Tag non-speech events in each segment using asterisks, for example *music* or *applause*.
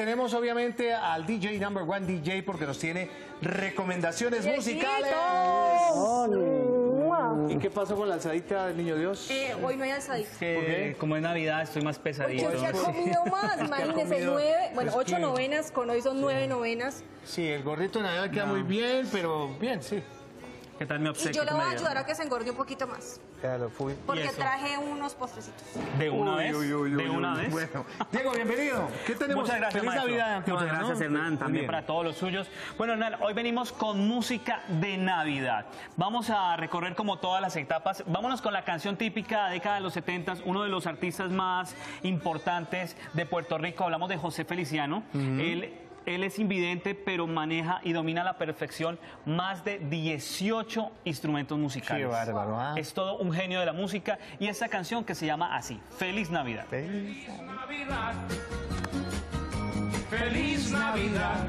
tenemos obviamente al DJ number one DJ porque nos tiene recomendaciones musicales. ¿Y qué pasó con la alzadita del niño Dios? Eh, hoy no hay alzadita. Que como es Navidad estoy más pesadito. ha comido *laughs* más, imagínense, comido- nueve, bueno, es ocho que- novenas, con hoy son nueve novenas. Sí, el gorrito de Navidad queda muy bien, pero bien, sí. ¿Qué tal mi Y obsequio? yo le voy a ayudar a que se engorde un poquito más. Claro, fui. Porque traje unos postrecitos. ¿De una Uy, vez? uy, uy, ¿De uy, una uy. vez? Bueno, Diego, bienvenido. ¿Qué tenemos? Muchas gracias, Feliz maestro. Navidad Muchas gracias, ¿no? Hernán. También También. para todos los suyos. Bueno, Hernán, hoy venimos con música de Navidad. Vamos a recorrer como todas las etapas. Vámonos con la canción típica de la década de los 70, uno de los artistas más importantes de Puerto Rico. Hablamos de José Feliciano. Él él es invidente, pero maneja y domina a la perfección más de 18 instrumentos musicales. Qué bárbaro, ¿ah? Es todo un genio de la música y esta canción que se llama así, Feliz Navidad. Navidad. Feliz Navidad.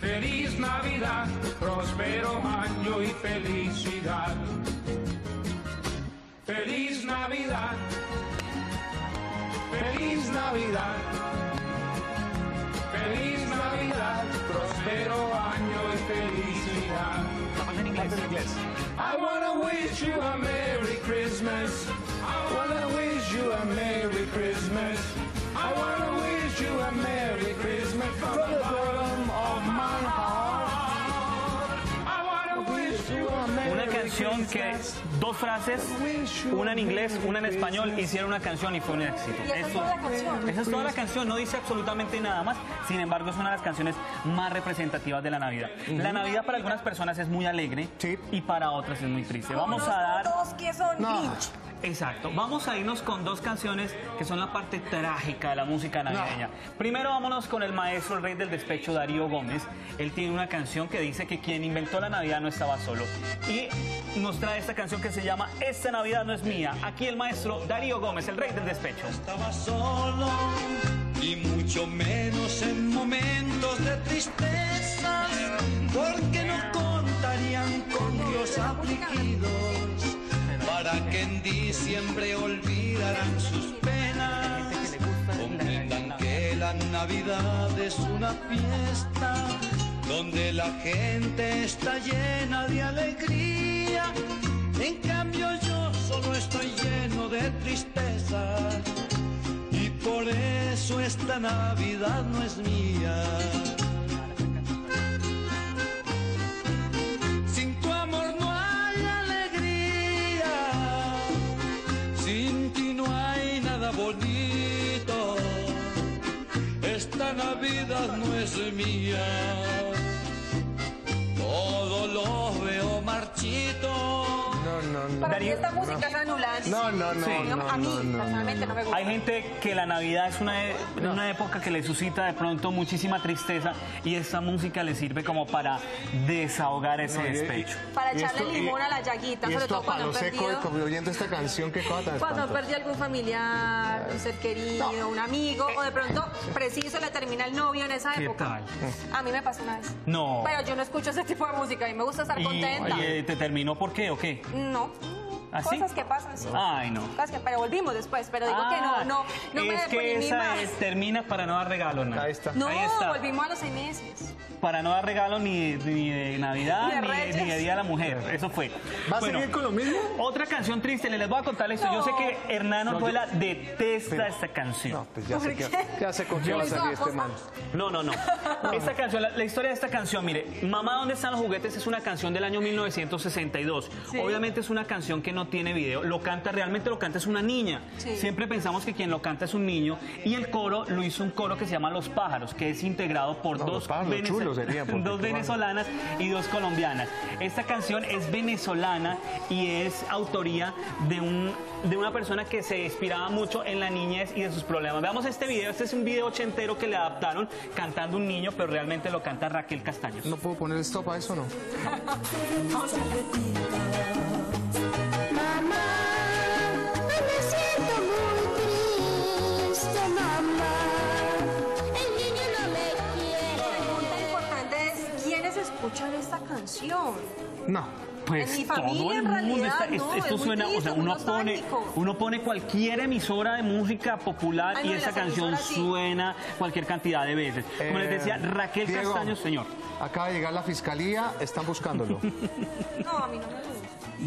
Feliz Navidad. Próspero año y felicidad. Feliz Navidad. Feliz Navidad. Feliz Navidad. Próspero año y felicidad. En inglés. En inglés. I wanna wish you a Merry Christmas. I wanna wish you a Merry Christmas. I wanna wish you a Merry que dos frases, una en inglés, una en español, hicieron una canción y fue un éxito. Y esa es Eso- toda la canción. Esa es toda la canción, no dice absolutamente nada más. Sin embargo, es una de las canciones más representativas de la Navidad. La Navidad para algunas personas es muy alegre Sí. y para otras es muy triste. Vamos a dar Todos que son No. Exacto. Vamos a irnos con dos canciones que son la parte trágica de la música navideña. Primero vámonos con el maestro, el rey del despecho, Darío Gómez. Él tiene una canción que dice que quien inventó la Navidad no estaba solo. Y nos trae esta canción que se llama Esta Navidad no es mía. Aquí el maestro Darío Gómez, el rey del despecho. estaba solo y mucho menos en momentos de tristeza, porque no contarían con los afligidos para que en diciembre olvidaran sus penas. Comprendan que la Navidad es una fiesta donde la gente está llena de alegría. En cambio yo solo estoy lleno de tristeza y por eso esta Navidad no es mía. Navidad no es mía. Para Darío- mí esta música es anulante. No, no, no, Sí. no, a mí, no, no, personalmente, no me gusta. Hay gente que la Navidad es una, e- una época que le suscita de pronto muchísima tristeza y esta música le sirve como para desahogar ese No, y- despecho. Para y echarle esto- y- limón a la llaguita, Y sobre todo cuando han seco, perdido. como oyendo esta canción, qué cosa tan Cuando perdí algún familiar, un ser querido, un amigo, o de pronto preciso le termina el novio en esa ¿Qué época. tal? A mí me pasó una vez. No. Pero yo no escucho ese tipo de música, a mí me gusta estar Y, contenta. oye, ¿te terminó por qué o qué? No. ¿Así? Cosas que pasan, sí. Ay, no. Cosas que, pero volvimos después, pero digo que no, no, no me Ah, es que esa más. es, termina para no dar regalo, ¿no? Ahí está. No, Ahí está. volvimos a los seis meses. Para no dar regalo ni, ni de Navidad Ni de ni de, Reyes. ni de Día de la Mujer. Eso fue. ¿Va a seguir con lo mismo? Otra canción triste, les voy a contar esto. Yo sé No. que Hernán No, yo- Orjuela detesta Pero- esta canción. No, pues ya sé, ¿Por que, qué? ya sé con qué va a salir este man. No, no, no. Esta canción, la, la historia de esta canción, mire, Mamá, ¿dónde están los juguetes? Es una canción del año 1962. Sí. Obviamente es una canción que no tiene video. Lo canta, realmente lo canta es una niña. Sí. Siempre pensamos que quien lo canta es un niño. Y el coro lo hizo un coro que se llama Los Pájaros, que es integrado por No, dos, venezol- chulos serían, *laughs* porque dos venezolanas y dos colombianas. Esta canción es venezolana y es autoría de un de una persona que se inspiraba mucho en la niñez y de sus problemas. Veamos este video, este es un video ochentero que le adaptaron cantando un niño, pero realmente lo canta Raquel Castaños. ¿No puedo poner stop a eso no? *laughs* No. Pues en mi todo el en mundo realidad, está, no, esto, es suena, o sea, uno pone, uno pone cualquier emisora de música popular Ay, y no, y esa canción sí. suena cualquier cantidad de veces. Como les Eh, decía, Raquel Diego, Castaño, señor. Acaba de llegar la fiscalía, están buscándolo. *laughs* No, a mí no me gusta.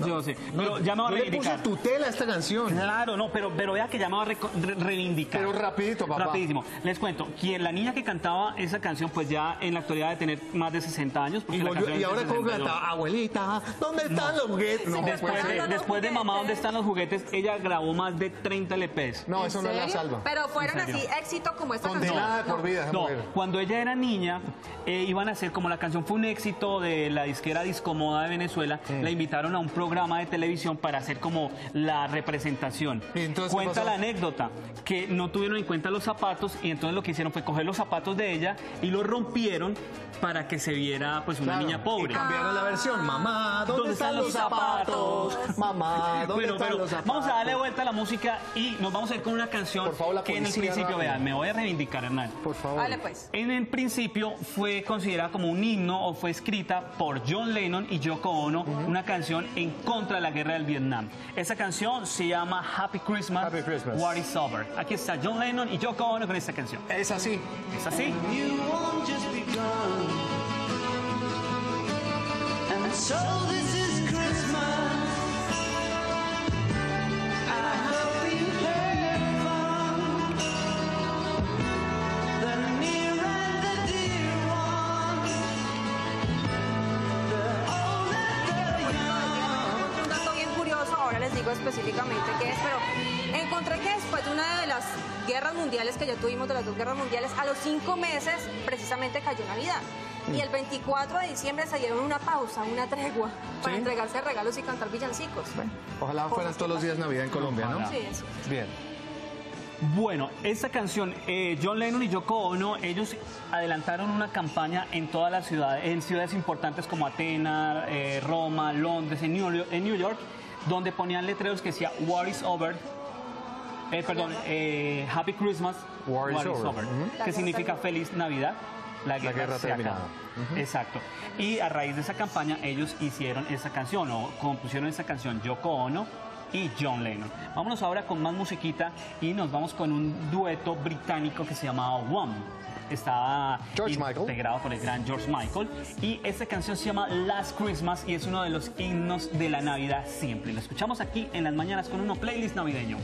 Yo sé, pero ya me va a No le reivindicar. tutela a esta canción. Claro, no, pero, pero vea que ya me va a re- reivindicar. Pero rapidito, papá. Rapidísimo. Les cuento, quien la niña que cantaba esa canción, pues ya en la actualidad de tener más de 60 años. porque Y, la es ahora cómo 62. canta, abuelita, ¿dónde están los juguetes? No, Después, puede de, después de Mamá. ¿dónde están los juguetes? Ella grabó más de 30 LPs. no ¿En eso no la serio? salva. Pero fueron así éxito como esta Condenada de canción. por vida No, mujer. cuando ella era niña, eh, iban a hacer, como la canción fue un éxito de la disquera Discomoda de Venezuela, la invitaron a un programa de televisión para hacer como la representación. ¿Y entonces Cuenta la anécdota que no tuvieron en cuenta los zapatos y entonces lo que hicieron fue coger los zapatos de ella y los rompieron para que se viera pues una Claro, niña pobre. Y cambiaron la versión. Mamá, ¿dónde, están los zapatos? Mamá, ¿dónde *laughs* Bueno, están pero los zapatos? vamos a darle vuelta a la música y nos vamos a ir con una canción Por favor, la que en el principio, vean, me voy a reivindicar, Hernán. Por favor. Dale pues. En el principio fue considerada como un himno o fue escrita por John Lennon y Yoko Ono, una canción en contra la guerra del Vietnam. Esa canción se llama Happy Christmas, Happy Christmas. War is Over. Aquí está John Lennon y Yoko Ono con esta canción. Es así. ¿Es así? And específicamente qué es, pero encontré que después de una de las guerras mundiales que ya tuvimos, de las dos guerras mundiales, a los cinco meses precisamente cayó Navidad. Y el 24 de diciembre se dieron una pausa, una tregua, para ¿Sí? entregarse regalos y cantar villancicos. Ojalá fueran todos los días Navidad en Colombia, ¿no? Sí, sí. Bien. Bueno, esta canción, eh, John Lennon y Yoko Ono, ellos adelantaron una campaña en todas las ciudades, en ciudades importantes como Atenas, eh, Roma, Londres, en New, York, en New York, donde ponían letreros que decía War is over, eh, perdón, eh, Happy Christmas, War is over. Que significa feliz Navidad. La guerra, guerra se terminada. acaba. Exacto. Y a raíz de esa campaña ellos hicieron esa canción o compusieron esa canción Yoko Ono y John Lennon. Vámonos ahora con más musiquita y nos vamos con un dueto británico que se llamaba One. Está George Michael. integrado por el gran George Michael y esta canción se llama Last Christmas y es uno de los himnos de la Navidad siempre. Lo escuchamos aquí en las mañanas con uno playlist navideño.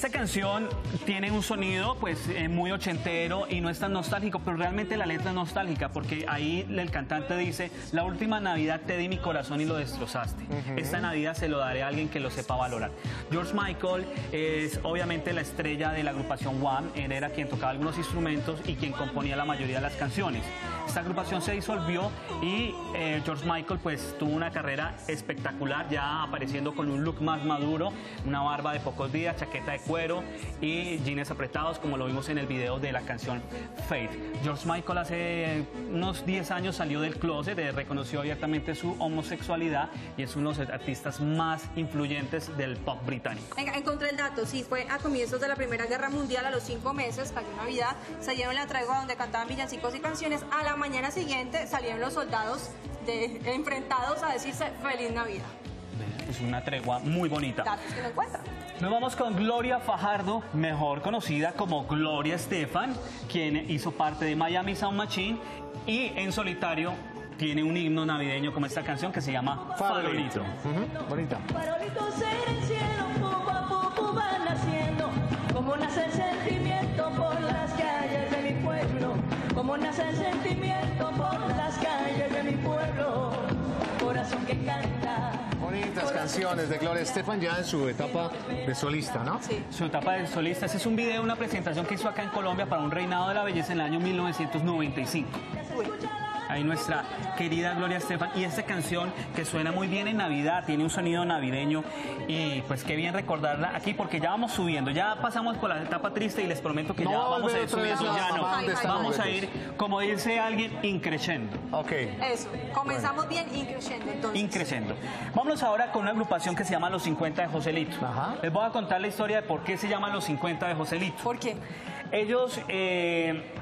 Esta canción tiene un sonido pues eh, muy ochentero y no es tan nostálgico, pero realmente la letra es nostálgica porque ahí el cantante dice, la última Navidad te di mi corazón y lo destrozaste. Esta Navidad se lo daré a alguien que lo sepa valorar. George Michael es obviamente la estrella de la agrupación One, él era quien tocaba algunos instrumentos y quien componía la mayoría de las canciones. Esta agrupación se disolvió y eh, George Michael pues tuvo una carrera espectacular, ya apareciendo con un look más maduro, una barba de pocos días, chaqueta de cuero y jeans apretados como lo vimos en el video de la canción Faith. George Michael hace unos 10 años salió del closet, eh, reconoció abiertamente su homosexualidad y es uno de los artistas más influyentes del pop británico. Venga, encontré el dato, sí, fue a comienzos de la Primera Guerra Mundial, a los cinco meses, cayó Navidad, se dieron la tregua donde cantaban villancicos y canciones, a la mañana siguiente salieron los soldados de- enfrentados a decirse Feliz Navidad. Es una tregua muy bonita. Datos que no encuentran. Nos vamos con Gloria Fajardo, mejor conocida como Gloria Estefan, quien hizo parte de Miami Sound Machine y en solitario tiene un himno navideño como esta canción que se llama Farolito. Ujú, Bonita. Farolitos en el cielo, poco a poco van naciendo. Como nace el sentimiento por las calles de mi pueblo. Como nace el sentimiento Bonitas canciones de Gloria Estefan ya en su etapa de solista, ¿no? Sí. Su etapa de solista, ese es un video, una presentación que hizo acá en Colombia para un reinado de la belleza en el año 1995. Ahí nuestra querida Gloria Estefan. Y esta canción que suena muy bien en Navidad, tiene un sonido navideño. Y pues qué bien recordarla aquí porque ya vamos subiendo. Ya pasamos por la etapa triste y les prometo que No ya vamos a ir subiendo. Ya no. ¿dónde están Vamos a ir, como dice alguien, increciendo. Ok. Eso, comenzamos bien increciendo entonces. Increciendo. Vámonos ahora con una agrupación que se llama Los 50 de Joselito. Ajá. Les voy a contar la historia de por qué se llaman Los 50 de Joselito. ¿Por qué? Ellos, eh,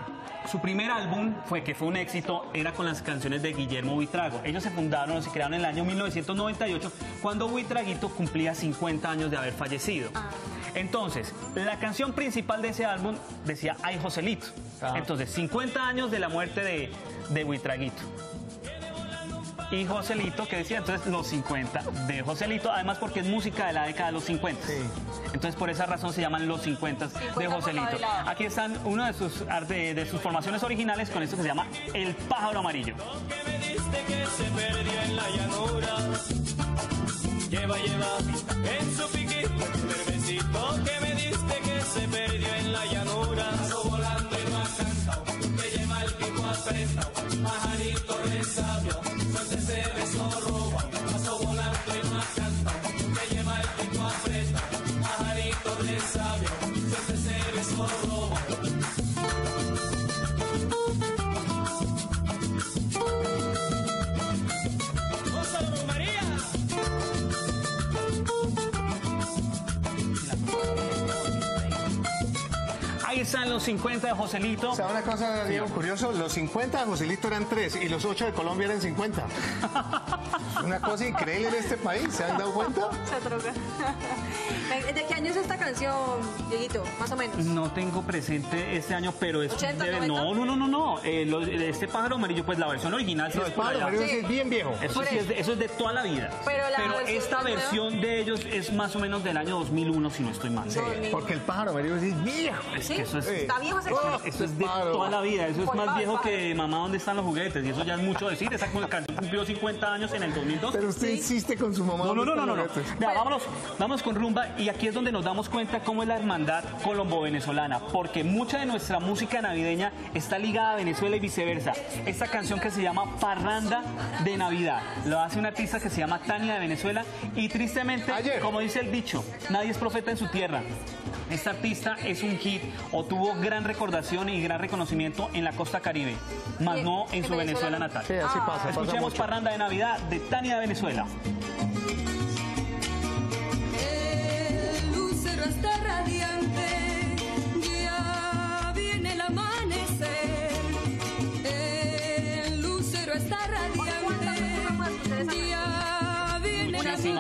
su primer álbum fue que fue un éxito, era con las canciones de Guillermo Buitrago. Ellos se fundaron o se crearon en el año 1998, cuando Buitraguito cumplía 50 años de haber fallecido. Entonces, la canción principal de ese álbum decía Ay Joselito. Ah. Entonces, 50 años de la muerte de, de Buitraguito. Y Joselito, que decía entonces los 50 de Joselito, además porque es música de la década de los 50. Sí. Entonces por esa razón se llaman los 50 de 50 por Joselito. Aquí están una de sus, de, de sus formaciones originales con esto que se llama El pájaro amarillo. que me diste que se perdió en la llanura. Lleva, lleva en su piquito el besito que me diste que se perdió en la llanura. Pasó volando y no ha cantado, que lleva el pico apretado, pajarito de baby. Están los 50 de Joselito. O sea, una cosa, Diego, curioso, los 50 de Joselito eran 3 y los 8 de Colombia eran 50. *laughs* una cosa increíble en este país, ¿se han dado cuenta? *laughs* Se droga. *laughs* ¿De qué año es esta canción, Dieguito? Más o menos. No tengo presente este año, pero es 80, debe- no, 90. no, no, no, no. Eh, lo- este pájaro amarillo, pues la versión original sí No, es el pájaro amarillo sí es bien viejo. Eso, sí es de, eso es de toda la vida. Pero la versión esta nueva- versión de ellos es más o menos del año 2001, si no estoy mal. Sí, porque el pájaro amarillo es viejo. ¿Sí? que eso es- Está viejo ese Oh, Eso es de toda la vida, eso es más viejo que mamá, ¿dónde están los juguetes? Y eso ya es mucho decir, esa canción cumplió 50 años en el 2002. Pero usted insiste con su mamá. No, no, no, no, no. no. ¿dónde están Vea, vámonos, vámonos con rumba y aquí es donde nos damos cuenta cómo es la hermandad colombo-venezolana, porque mucha de nuestra música navideña está ligada a Venezuela y viceversa. Esta canción que se llama Parranda de Navidad, lo hace una artista que se llama Tania de Venezuela y tristemente, Ayer. como dice el dicho, nadie es profeta en su tierra. Esta artista es un hit o tuvo gran recordación y gran reconocimiento en la costa caribe, más no en su Venezuela natal. Sí, así pasa, pasa Escuchemos mucho. Parranda de Navidad de Tania de Venezuela.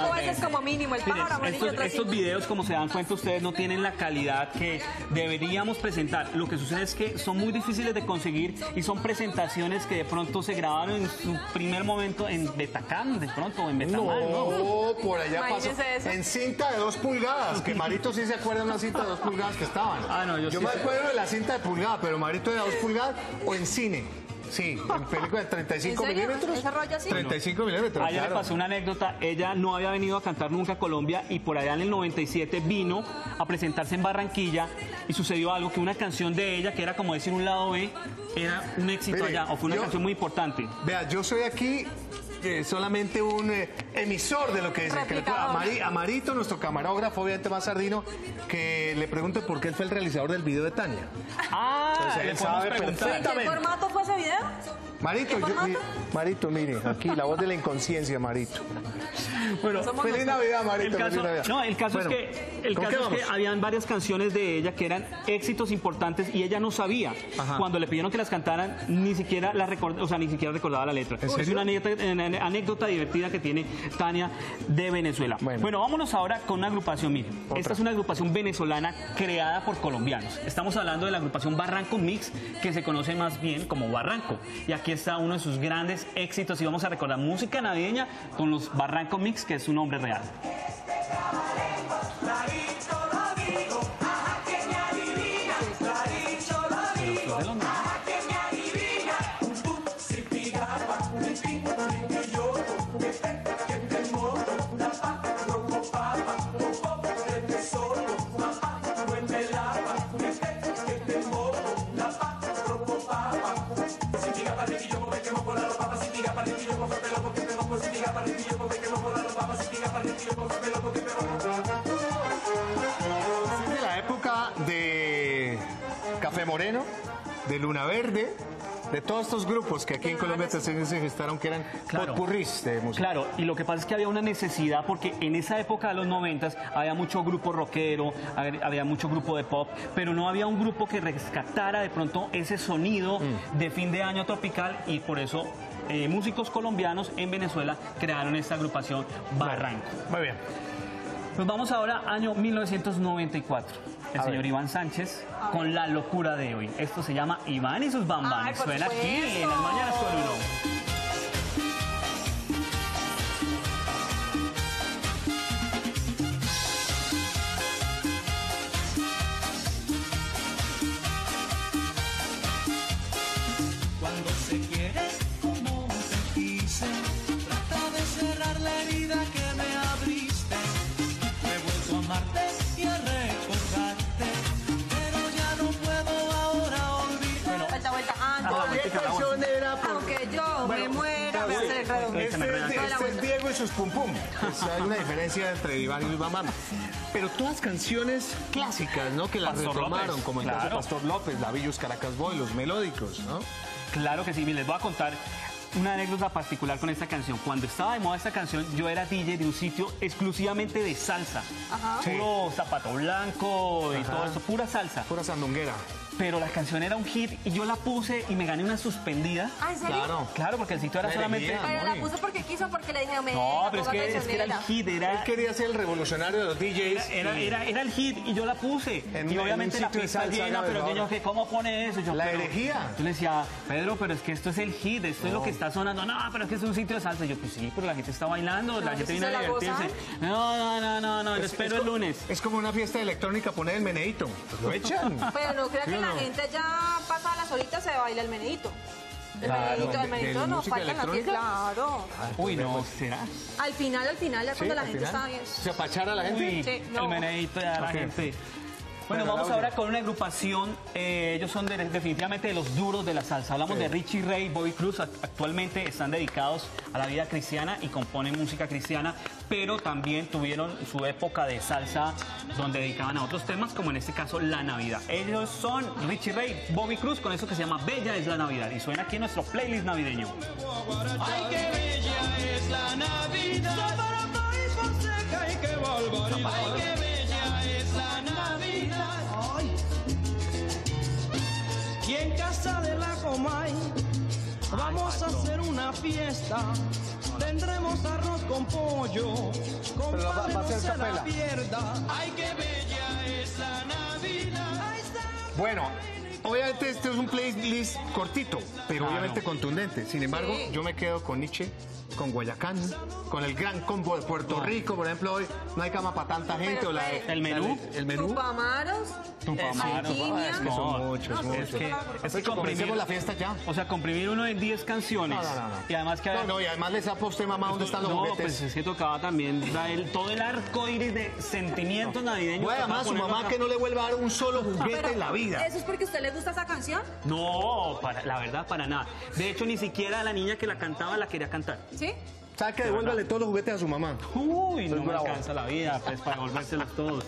Cinco veces como mínimo. El pájaro amarillo estos, estos videos, como se dan cuenta ustedes, no tienen la calidad que deberíamos presentar. Lo que sucede es que son muy difíciles de conseguir y son presentaciones que de pronto se grabaron en su primer momento en Betacam, de pronto, o en Betamal, ¿no? No, por allá pasó. Eso. En cinta de dos pulgadas, que Marito sí se acuerda de una cinta de dos pulgadas que estaban. Ah, no, yo sí me sé. acuerdo de la cinta de pulgada, pero Marito de dos pulgadas o en cine. Sí, en película de *laughs* 35 ¿En serio? milímetros. ¿Ese rollo así? 35 milímetros, A ella le claro. pasó una anécdota, ella no había venido a cantar nunca a Colombia y por allá en el 97 vino a presentarse en Barranquilla y sucedió algo que una canción de ella, que era como decir un lado B, era un éxito Mire, allá o fue una yo- canción muy importante. Vea, yo soy aquí eh, solamente un eh, emisor de lo que dice. Que le- Replicador. a, Mari- a Marito, nuestro camarógrafo, obviamente más sardino, que le pregunte por qué él fue el realizador del video de Tania. Ah, le él podemos sabe preguntar. ¿En qué perfectamente. formato fue ese video? Marito, ¿Qué yo- mi- Marito, mire, aquí la voz de la inconsciencia, Marito. Bueno, Somos Feliz nosotros. Navidad, El Marito, caso, feliz Navidad. no, el caso Bueno, es que, el ¿con caso es que vamos? habían varias canciones de ella que eran éxitos importantes y ella no sabía. Ajá. Cuando le pidieron que las cantaran, ni siquiera la record- o sea, ni siquiera recordaba la letra. Es serio? una anécdota, una anécdota divertida que tiene Tania de Venezuela. Bueno. Bueno, vámonos ahora con una agrupación. Otra. Esta es una agrupación venezolana creada por colombianos. Estamos hablando de la agrupación Barranco Mix, que se conoce más bien como Barranco. Y aquí está uno de sus grandes éxitos y vamos a recordar música navideña con los Barranco Mix, que es su nombre real. De todos estos grupos que aquí en Colombia se gestaron que eran Claro. de música. Claro, y lo que pasa es que había una necesidad porque en esa época de los noventas había mucho grupo rockero, había mucho grupo de pop, pero no había un grupo que rescatara de pronto ese sonido Mm. de fin de año tropical y por eso eh, músicos colombianos en Venezuela crearon esta agrupación Barranco. Muy bien. Nos vamos ahora año 1994. El A señor ver. Iván Sánchez con la locura de hoy. Esto se llama Iván y sus bambanes. Suena aquí en las mañanas con uno. Este me Este, enreda. es, este es Diego y sus pum pum. Pues hay una diferencia entre Iván y Iván Mama. Pero todas canciones clásicas, ¿no? Que las Pastor retomaron, López, como el caso de claro. Pastor López, Lavillos Caracas Boy, los melódicos, ¿no? Claro que sí, les voy a contar una anécdota particular con esta canción. Cuando estaba de moda esta canción, yo era DJ de un sitio exclusivamente de salsa. Ajá. Puro zapato blanco y Ajá. todo eso, pura salsa. Pura sandunguera. Pero la canción era un hit y yo la puse y me gané una suspendida. Ah, ¿en serio? Claro. Claro, porque el sitio era La solamente... Pero la puso porque quiso, porque le dije, me No, pero es que, es que era el hit, Él era... quería ser el revolucionario de los DJs. Era, y era, era el hit y yo la puse. En- y en obviamente un la pista llena, pero el que yo, que ¿cómo pone eso? Yo, La pero- herejía. Yo le decía, Pedro, pero es que esto es el hit, esto es lo que está sonando. No, pero es que es un sitio de salsa. Y yo, pues sí, pero la gente está bailando, la No, gente viene a se la divertirse. No, no, no, no, no, lo Es- espero es el lunes. Es como una fiesta electrónica poner el meneíto. Pues lo echan. Pero no crea ¿Sí que o la gente ya pasa las horitas se baila el menedito. El Claro, menedito, el menedito no falta en la fiesta. electrónica. Claro. Uy, no, ¿será? Al final, al final, ya cuando la gente final. está bien. ¿Se apachara la gente? Uy, Sí, no. el meneíto ya la gente. Bueno, Bueno, vamos ahora con una agrupación, eh, ellos son de- definitivamente de los duros de la salsa. Hablamos Sí. de Richie Ray, Bobby Cruz, act- actualmente están dedicados a la vida cristiana y componen música cristiana, pero también tuvieron su época de salsa donde dedicaban a otros temas, como en este caso la Navidad. Ellos son Richie Ray, Bobby Cruz, con eso que se llama Bella es la Navidad y suena aquí en nuestro playlist navideño. Ay, qué bella es la Navidad. Ay, qué vamos a hacer una fiesta. Tendremos arroz con pollo. Con Pero va- no se la pierda. Ay, qué bella es la Navidad. Bueno, obviamente este es un playlist cortito, pero Claro. obviamente contundente. Sin embargo, Sí. yo me quedo con Nietzsche, con Guayacán, con el gran combo de Puerto Rico, por ejemplo, hoy no hay cama para tanta gente. o la El menú. El menú. Tupamaros. Tupamaros. Es que son muchos, no, muchos. Es que, es que la fiesta ya. O sea, comprimir uno en 10 canciones. No, no, no. Y además que No, no, y además les zapo a usted, mamá, ¿dónde están los no, juguetes? pues es que tocaba también el- todo el arco iris de sentimientos navideños. Voy a tocaba llamar a su mamá acá. que no le vuelva a dar un solo juguete Pero, en la vida. ¿Eso es porque usted le gusta esa canción? No, para, la verdad, para nada. De hecho, ni siquiera la niña que la cantaba la quería cantar. ¿Sí? ¿Sabe que devuélvale todos los juguetes a su mamá? Uy, no me alcanza la vida, pues, para devolvérselos todos.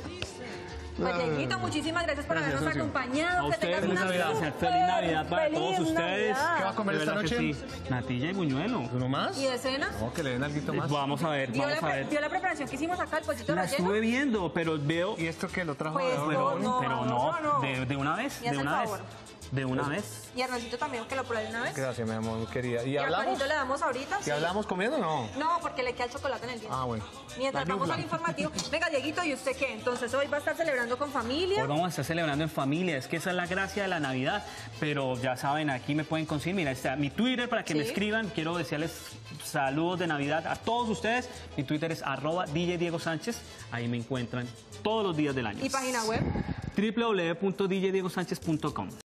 Pues, Dieguito, muchísimas gracias por Gracias, habernos socio. acompañado. A que tengas una gracias. súper Feliz Navidad para feliz todos ustedes. Navidad. ¿Qué va a comer De esta verdad que noche? sí. Natilla y buñuelo. ¿Uno más? ¿Y de cena? No, que le den algo más. Vamos a ver, ¿Vio la, vamos a ver. vio la preparación que hicimos acá, el pollito La relleno? estuve viendo, pero veo ¿Y esto qué lo trajo? Pues, ahora? Pero No, no, pero no, no. de, de una vez, de una vez. De una vez. Y Hernancito también, que lo pruebe de una vez. Gracias, mi amor, querida. ¿Y ¿Y hablamos? Juanito le damos ahorita? ¿Y Sí. hablamos comiendo o no? No, porque le queda el chocolate en el diente. Ah, bueno. Mientras La vamos al informativo. Venga, Dieguito, ¿y usted qué? Entonces, hoy va a estar celebrando con familia. Hoy vamos a estar celebrando en familia, es que esa es la gracia de la Navidad, pero ya saben, aquí me pueden conseguir, mira, está mi Twitter para que me escriban, quiero desearles saludos de Navidad a todos ustedes, mi Twitter es arroba DJ Diego Sánchez, ahí me encuentran todos los días del año. ¿Y página web? www.djdiegosánchez.com